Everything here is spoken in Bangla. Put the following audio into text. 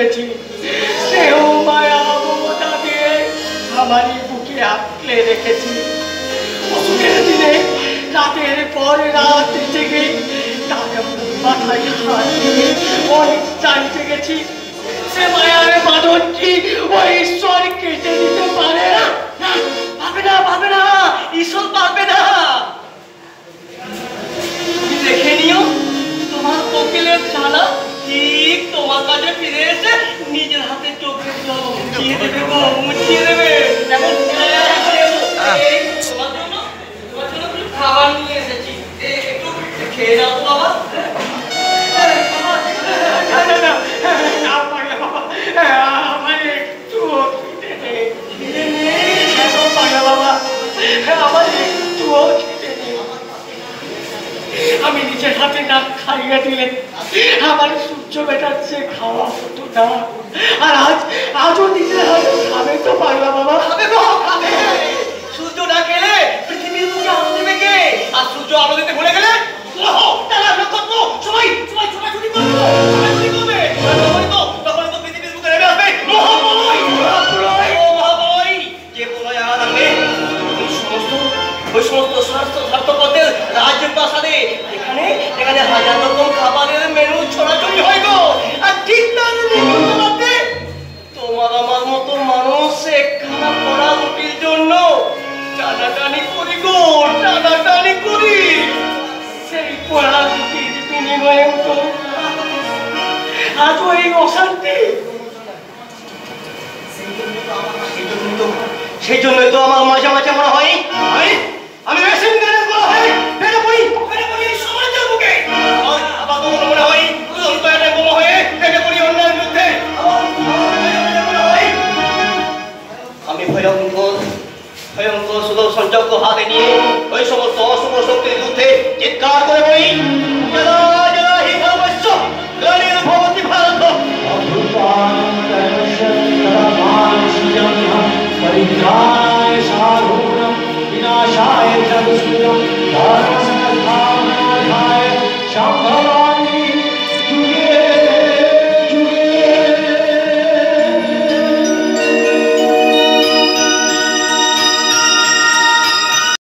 তুলেছি মায়া মমতা দিয়ে আমারই বুকে আঁকলে রেখেছি। অসুখের দিনে রাতের পর রাত সে কেটে পারে? না না, না ঈশ্বর না। দেখে নিও তোমার কোকিলের ছানা ঠিক তোমার কাছে ফিরে এসে নিজের হাতে চোখের জল মুছিয়ে দেবে গো মুছিয়ে দেবে। এখন তোমার জন্য তোমার জন্য খাবার নিয়ে এসেছি। একটু খেয়ে নাও বাবা। আমি নিজের হাতে না খাইয়া দিলেন আমার সূর্য বেটার চেয়ে খাওয়া হতো না। আর আজ মতো মানুষ একখানা পড়া রুটির জন্য? টানাটানি করি গো, টানাটানি করি। সেই পড়া রুটির বিনিময়ে তো আজও এই অশান্তি। সেই জন্যই তো ভয়ঙ্কর সুদর্শন চক্র হাতে নিয়ে ওই সমস্ত অশুভ শক্তির বিরুদ্ধে চিৎকার করে বলি জলা জলা হি ধর্মস্য গ্লানির ভবতি ভারত परित्राय साधूनं विनाशाय जगत्सुरं धर्मसंस्थापनार्थाय शम्भवाय